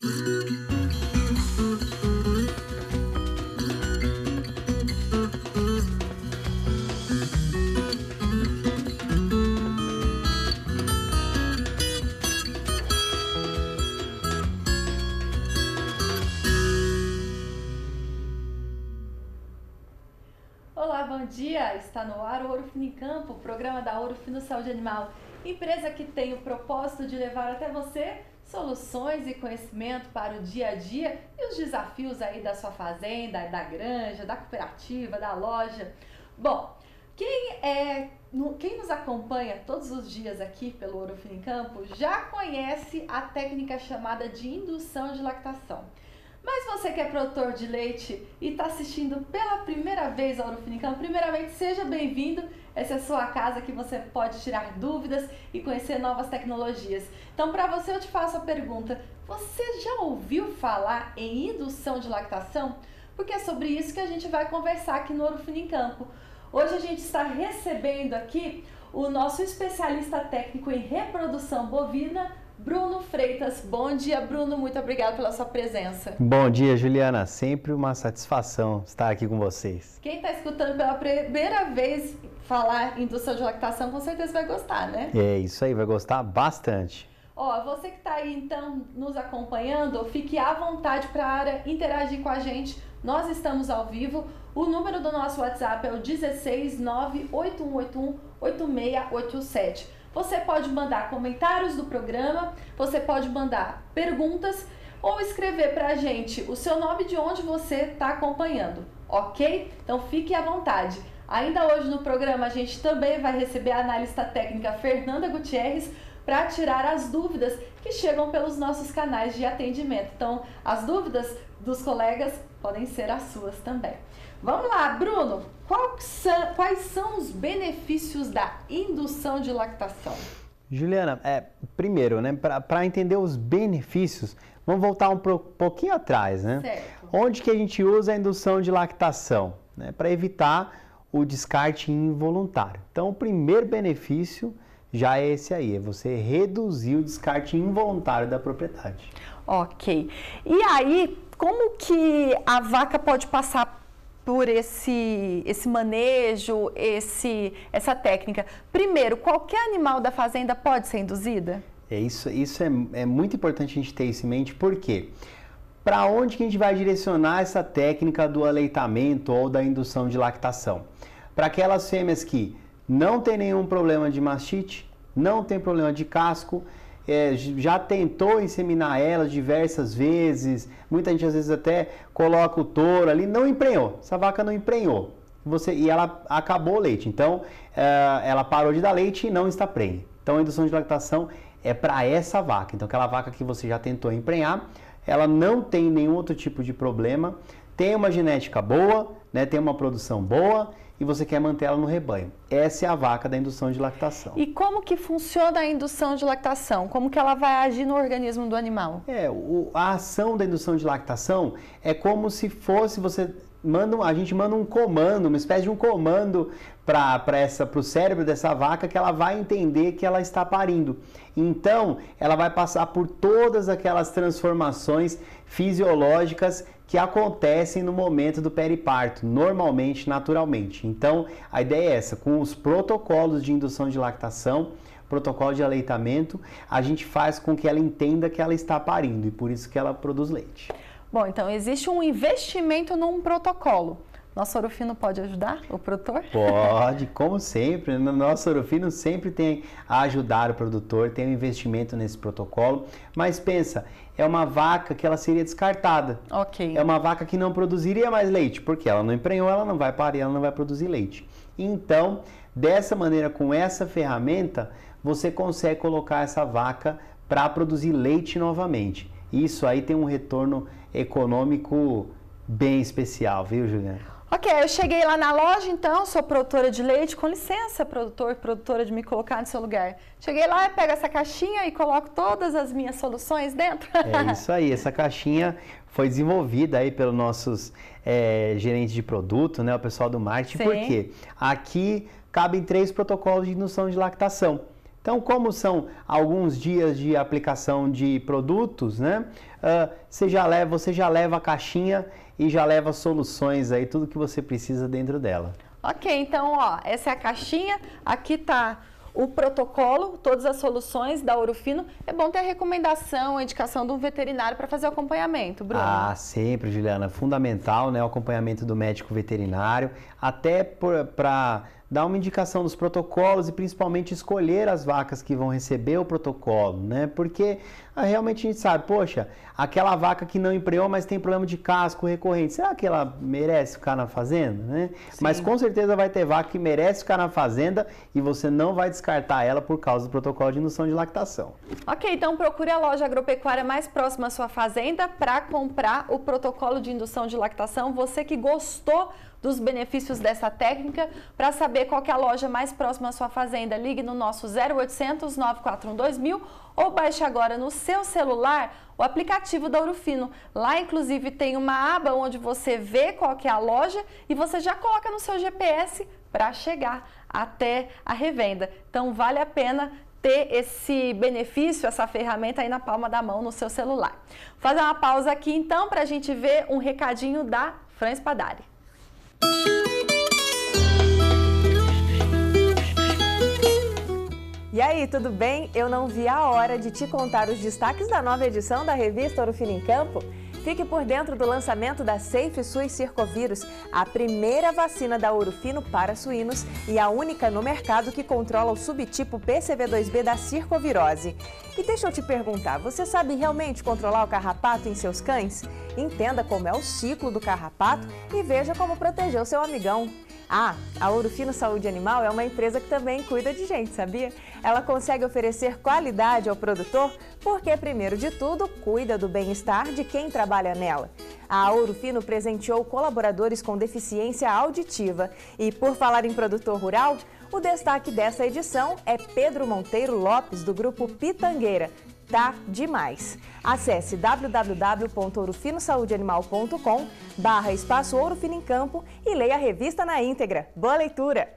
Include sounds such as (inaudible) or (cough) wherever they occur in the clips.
Olá, bom dia! Está no ar o Ouro Fino em Campo, programa da Ouro Fino Saúde Animal, empresa que tem o propósito de levar até você soluções e conhecimento para o dia a dia e os desafios aí da sua fazenda, da granja, da cooperativa, da loja. Bom, quem é quem nos acompanha todos os dias aqui pelo Ouro Fino em Campo já conhece a técnica chamada de indução de lactação. Mas você que é produtor de leite e está assistindo pela primeira vez ao Urufinicão, primeiramente seja bem-vindo. Essa é a sua casa que você pode tirar dúvidas e conhecer novas tecnologias. Então, para você, eu te faço a pergunta: você já ouviu falar em indução de lactação? Porque é sobre isso que a gente vai conversar aqui no Ouro em Campo. Hoje a gente está recebendo aqui o nosso especialista técnico em reprodução bovina, Bruno Freitas. Bom dia, Bruno. Muito obrigado pela sua presença. Bom dia, Juliana. Sempre uma satisfação estar aqui com vocês. Quem está escutando pela primeira vez falar indução de lactação, com certeza vai gostar, né? É isso aí, vai gostar bastante. Ó, você que está aí então nos acompanhando, fique à vontade para interagir com a gente. Nós estamos ao vivo. O número do nosso WhatsApp é o 16 98181 8687. Você pode mandar comentários do programa, você pode mandar perguntas ou escrever para a gente o seu nome de onde você está acompanhando, ok? Então fique à vontade. Ainda hoje no programa a gente também vai receber a analista técnica Fernanda Gutierrez para tirar as dúvidas que chegam pelos nossos canais de atendimento. Então, as dúvidas dos colegas podem ser as suas também. Vamos lá, Bruno, são, quais são os benefícios da indução de lactação? Juliana, é, primeiro, né, para entender os benefícios, vamos voltar um pouquinho atrás, né? Certo. Onde que a gente usa a indução de lactação? Né, para evitar o descarte involuntário. Então, o primeiro benefício já é esse aí, é você reduzir o descarte involuntário da propriedade. Ok. E aí, como que a vaca pode passar por esse, esse manejo, esse, essa técnica. Primeiro, qualquer animal da fazenda pode ser induzida? É isso, isso é, é muito importante a gente ter isso em mente, porque para onde que a gente vai direcionar essa técnica do aleitamento ou da indução de lactação? Para aquelas fêmeas que não tem nenhum problema de mastite, não tem problema de casco, é, já tentou inseminar elas diversas vezes, muita gente às vezes até coloca o touro ali, não emprenhou, essa vaca não emprenhou. Você, e ela acabou o leite, então é, ela parou de dar leite e não está prenhe. Então a indução de lactação é para essa vaca. Então aquela vaca que você já tentou emprenhar, ela não tem nenhum outro tipo de problema, tem uma genética boa, né, tem uma produção boa e você quer manter ela no rebanho. Essa é a vaca da indução de lactação. E como que funciona a indução de lactação? Como que ela vai agir no organismo do animal? É, o, a ação da indução de lactação é como se fosse você manda, a gente manda um comando, uma espécie de um comando para o cérebro dessa vaca que ela vai entender que ela está parindo. Então, ela vai passar por todas aquelas transformações fisiológicas que acontecem no momento do periparto, normalmente, naturalmente. Então, a ideia é essa, com os protocolos de indução de lactação, protocolo de aleitamento, a gente faz com que ela entenda que ela está parindo e por isso que ela produz leite. Bom, então existe um investimento num protocolo. Nosso Orofino pode ajudar o produtor? Pode, como sempre. No nosso Orofino sempre tem a ajudar o produtor, tem um investimento nesse protocolo. Mas pensa, é uma vaca que ela seria descartada. Ok. É uma vaca que não produziria mais leite, porque ela não emprenhou, ela não vai parir, ela não vai produzir leite. Então, dessa maneira, com essa ferramenta, você consegue colocar essa vaca para produzir leite novamente. Isso aí tem um retorno econômico bem especial, viu, Juliana? Ok, eu cheguei lá na loja, então, sou produtora de leite. Com licença, produtor, produtora, de me colocar no seu lugar. Cheguei lá, pego essa caixinha e coloco todas as minhas soluções dentro. É (laughs) isso aí, essa caixinha foi desenvolvida aí pelos nossos é, gerentes de produto, né, o pessoal do marketing. Sim. Por quê? Aqui cabem três protocolos de indução de lactação. Então, como são alguns dias de aplicação de produtos, né? Uh, você, já leva, você já leva a caixinha e já leva soluções aí, tudo que você precisa dentro dela. Ok, então, ó, essa é a caixinha, aqui tá o protocolo, todas as soluções da Ouro Fino. É bom ter a recomendação, a indicação de um veterinário para fazer o acompanhamento, Bruno. Ah, sempre, Juliana. Fundamental, né? O acompanhamento do médico veterinário, até para dar uma indicação dos protocolos e principalmente escolher as vacas que vão receber o protocolo, né? Porque ah, realmente a gente sabe, poxa, aquela vaca que não empreou, mas tem problema de casco recorrente, será que ela merece ficar na fazenda, né? Sim. Mas com certeza vai ter vaca que merece ficar na fazenda e você não vai descartar ela por causa do protocolo de indução de lactação. Ok, então procure a loja agropecuária mais próxima à sua fazenda para comprar o protocolo de indução de lactação. Você que gostou dos benefícios dessa técnica. Para saber qual é a loja mais próxima à sua fazenda, ligue no nosso 0800 941 2000 ou baixe agora no seu celular o aplicativo da Urufino. Lá, inclusive, tem uma aba onde você vê qual é a loja e você já coloca no seu GPS para chegar até a revenda. Então, vale a pena ter esse benefício, essa ferramenta aí na palma da mão no seu celular. Vou fazer uma pausa aqui então para a gente ver um recadinho da Fran Spadari. E aí, tudo bem? Eu não vi a hora de te contar os destaques da nova edição da revista Ouro Fino em Campo. Fique por dentro do lançamento da Safe Sui Circovírus, a primeira vacina da Ouro Fino para suínos e a única no mercado que controla o subtipo PCV2B da circovirose. E deixa eu te perguntar, você sabe realmente controlar o carrapato em seus cães? Entenda como é o ciclo do carrapato e veja como proteger o seu amigão. Ah, a Ouro Fino Saúde Animal é uma empresa que também cuida de gente, sabia? Ela consegue oferecer qualidade ao produtor porque, primeiro de tudo, cuida do bem-estar de quem trabalha nela. A Ouro Fino presenteou colaboradores com deficiência auditiva. E por falar em produtor rural, o destaque dessa edição é Pedro Monteiro Lopes, do grupo Pitangueira, tá demais. Acesse www.ourofinosaudeanimal.com barra espaço Ouro Fino em Campo e leia a revista na íntegra. Boa leitura!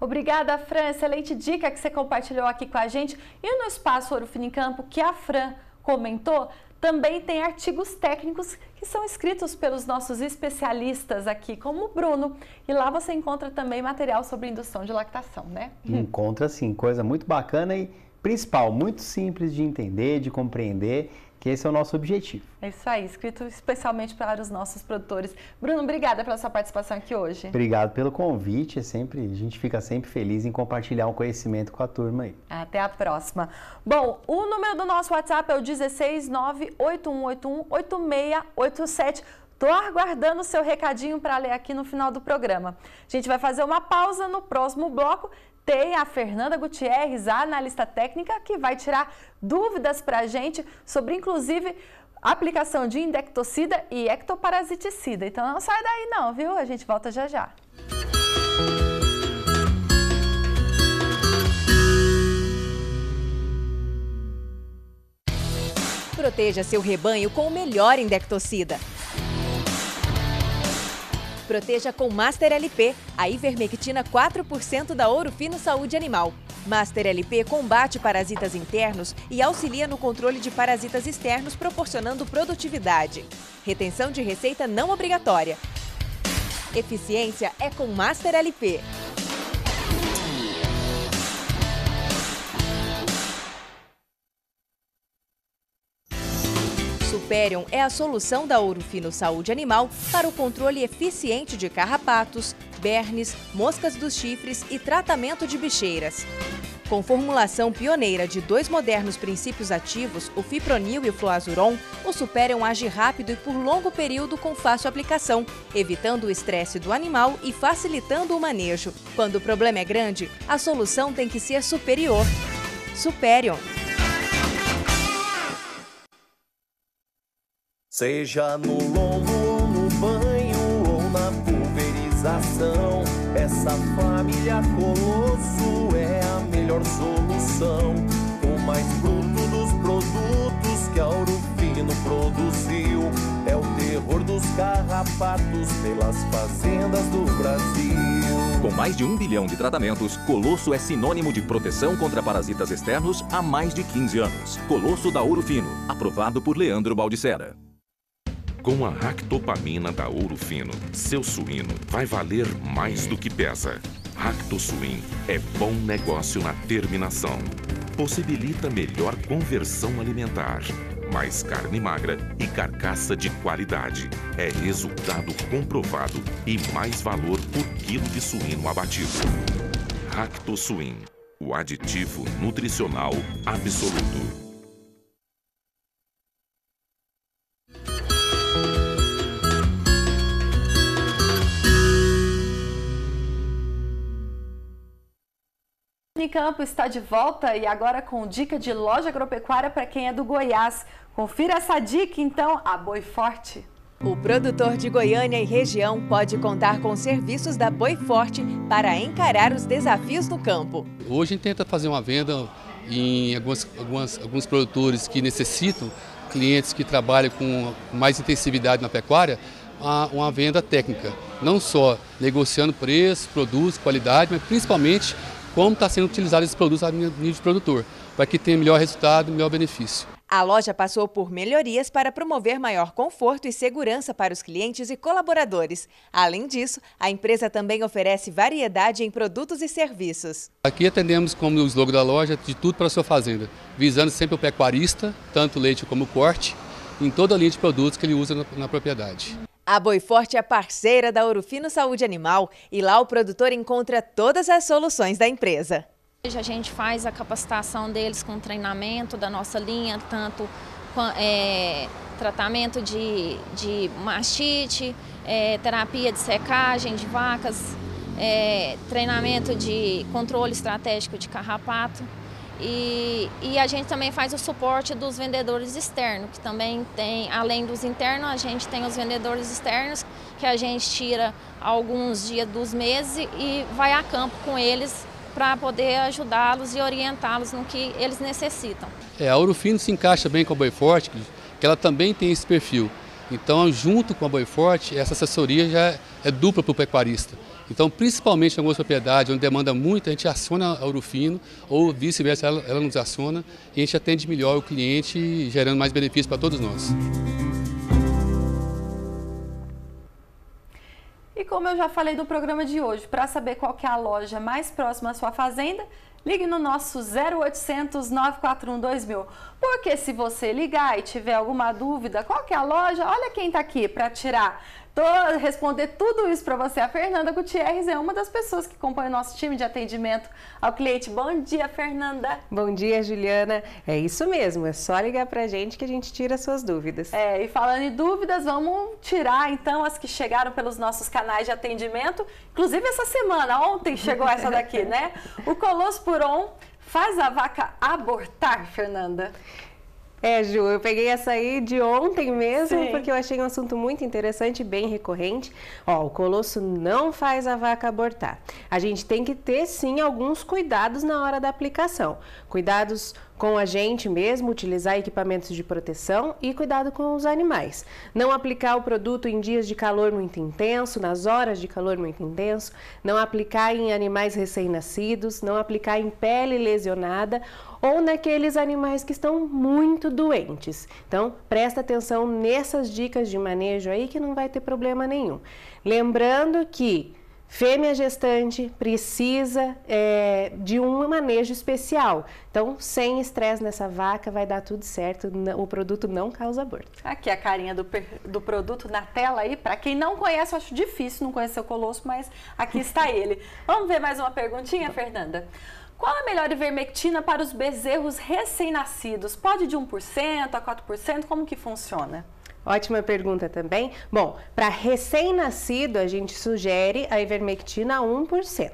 Obrigada, Fran. Excelente dica que você compartilhou aqui com a gente. E no Espaço Ouro Fino em Campo, que a Fran comentou, também tem artigos técnicos que são escritos pelos nossos especialistas aqui, como o Bruno. E lá você encontra também material sobre indução de lactação, né? Encontra sim, coisa muito bacana e principal, muito simples de entender, de compreender, que esse é o nosso objetivo. É isso aí, escrito especialmente para os nossos produtores. Bruno, obrigada pela sua participação aqui hoje. Obrigado pelo convite, é sempre, a gente fica sempre feliz em compartilhar um conhecimento com a turma aí. Até a próxima. Bom, o número do nosso WhatsApp é o 16981818687. Estou aguardando o seu recadinho para ler aqui no final do programa. A gente vai fazer uma pausa no próximo bloco tem a Fernanda Gutierrez, a analista técnica, que vai tirar dúvidas para a gente sobre, inclusive, aplicação de indectocida e ectoparasiticida. Então não sai daí não, viu? A gente volta já já. Proteja seu rebanho com o melhor indectocida. Proteja com Master LP, a ivermectina 4% da Ouro Fino Saúde Animal. Master LP combate parasitas internos e auxilia no controle de parasitas externos, proporcionando produtividade. Retenção de receita não obrigatória. Eficiência é com Master LP. Superion é a solução da Ouro Fino Saúde Animal para o controle eficiente de carrapatos, bernes, moscas dos chifres e tratamento de bicheiras. Com formulação pioneira de dois modernos princípios ativos, o fipronil e o fluazuron, o Superion age rápido e por longo período com fácil aplicação, evitando o estresse do animal e facilitando o manejo. Quando o problema é grande, a solução tem que ser superior. Superion. Seja no longo ou no banho ou na pulverização, essa família Colosso é a melhor solução. O mais bruto dos produtos que a Fino produziu é o terror dos carrapatos pelas fazendas do Brasil. Com mais de um bilhão de tratamentos, Colosso é sinônimo de proteção contra parasitas externos há mais de 15 anos. Colosso da Ouro Fino, aprovado por Leandro Baldissera. Com a ractopamina da Ouro Fino, seu suíno vai valer mais do que pesa. Ractosuin é bom negócio na terminação. Possibilita melhor conversão alimentar mais carne magra e carcaça de qualidade. É resultado comprovado e mais valor por quilo de suíno abatido. Racto Suin, o aditivo nutricional absoluto. Campo está de volta e agora com dica de loja agropecuária para quem é do Goiás. Confira essa dica então, a Boi Forte. O produtor de Goiânia e região pode contar com serviços da Boi Forte para encarar os desafios no campo. Hoje a gente tenta fazer uma venda em algumas, algumas, alguns produtores que necessitam, clientes que trabalham com mais intensividade na pecuária, uma venda técnica. Não só negociando preço, produtos, qualidade, mas principalmente como está sendo utilizado esses produtos a nível de produtor, para que tenha melhor resultado e melhor benefício. A loja passou por melhorias para promover maior conforto e segurança para os clientes e colaboradores. Além disso, a empresa também oferece variedade em produtos e serviços. Aqui atendemos, como o slogan da loja, de tudo para a sua fazenda, visando sempre o pecuarista, tanto leite como corte, em toda a linha de produtos que ele usa na, na propriedade. A Boiforte é parceira da Orofino Saúde Animal e lá o produtor encontra todas as soluções da empresa. A gente faz a capacitação deles com treinamento da nossa linha, tanto é, tratamento de, de mastite, é, terapia de secagem de vacas, é, treinamento de controle estratégico de carrapato. E, e, a gente também faz o suporte dos vendedores externos, que também tem, além dos internos, a gente tem os vendedores externos, que a gente tira alguns dias dos meses e vai a campo com eles para poder ajudá-los e orientá-los no que eles necessitam. É, a Ourofino se encaixa bem com a Boiforte, que ela também tem esse perfil. Então, junto com a Boiforte, essa assessoria já é dupla para o pecuarista. Então, principalmente em algumas propriedades onde demanda muito, a gente aciona a Urufino ou vice-versa, ela, ela, nos aciona e a gente atende melhor o cliente, gerando mais benefícios para todos nós. E como eu já falei do programa de hoje, para saber qual é a loja mais próxima à sua fazenda, ligue no nosso 0800 941 2000. Porque se você ligar e tiver alguma dúvida, qual é a loja, olha quem está aqui para tirar Tô, responder tudo isso para você. A Fernanda Gutierrez é uma das pessoas que compõe o nosso time de atendimento ao cliente. Bom dia, Fernanda. Bom dia, Juliana. É isso mesmo, é só ligar para a gente que a gente tira suas dúvidas. É, e falando em dúvidas, vamos tirar então as que chegaram pelos nossos canais de atendimento. Inclusive essa semana, ontem chegou essa daqui, né? O Colosso Puron faz a vaca abortar, Fernanda? É, Ju, eu peguei essa aí de ontem mesmo, Sim. porque eu achei um assunto muito interessante e bem recorrente. Ó, o colosso não faz a vaca abortar. A gente tem que ter, sim, alguns cuidados na hora da aplicação. Cuidados com a gente mesmo, utilizar equipamentos de proteção e cuidado com os animais. Não aplicar o produto em dias de calor muito intenso, nas horas de calor muito intenso, não aplicar em animais recém-nascidos, não aplicar em pele lesionada ou naqueles animais que estão muito doentes. Então, presta atenção nessas dicas de manejo aí que não vai ter problema nenhum. Lembrando que Fêmea gestante precisa é, de um manejo especial. Então, sem estresse nessa vaca, vai dar tudo certo. O produto não causa aborto. Aqui a carinha do, do produto na tela aí. Para quem não conhece, eu acho difícil não conhecer o Colosso, mas aqui está (laughs) ele. Vamos ver mais uma perguntinha, Fernanda? Qual a melhor ivermectina para os bezerros recém-nascidos? Pode de 1% a 4%? Como que funciona? Ótima pergunta também. Bom, para recém-nascido, a gente sugere a ivermectina 1%.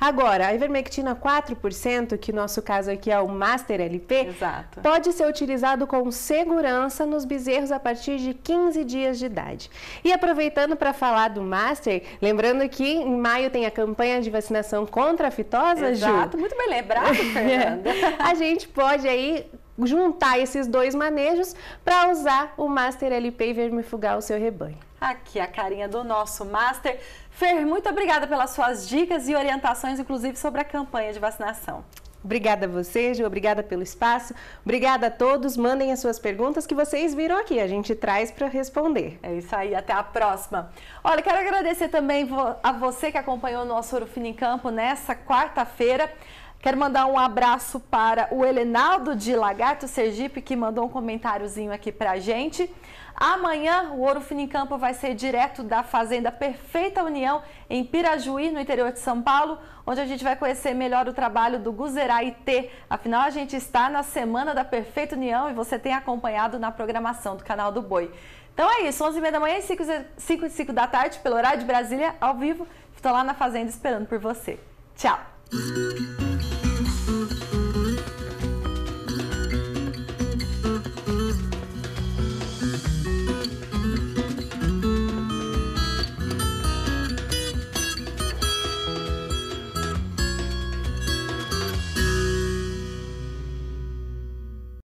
Agora, a ivermectina 4%, que no nosso caso aqui é o Master LP, Exato. pode ser utilizado com segurança nos bezerros a partir de 15 dias de idade. E aproveitando para falar do Master, lembrando que em maio tem a campanha de vacinação contra a fitosa, Exato, Ju. muito bem lembrado, (laughs) Fernanda. a gente pode aí juntar esses dois manejos para usar o Master LP e vermifugar o seu rebanho. Aqui a carinha do nosso Master. Fer, muito obrigada pelas suas dicas e orientações, inclusive sobre a campanha de vacinação. Obrigada a você, Ju, obrigada pelo espaço. Obrigada a todos. Mandem as suas perguntas que vocês viram aqui. A gente traz para responder. É isso aí, até a próxima. Olha, quero agradecer também a você que acompanhou o nosso Ouro Fino em Campo nessa quarta-feira. Quero mandar um abraço para o Helenaldo de Lagarto Sergipe, que mandou um comentáriozinho aqui pra gente. Amanhã o Ouro Fino em Campo vai ser direto da Fazenda Perfeita União, em Pirajuí, no interior de São Paulo, onde a gente vai conhecer melhor o trabalho do Guzerá IT. Afinal, a gente está na Semana da Perfeita União e você tem acompanhado na programação do canal do Boi. Então é isso, 11h30 da manhã e 5 e 5 da tarde, pelo horário de Brasília, ao vivo. Estou lá na Fazenda esperando por você. Tchau!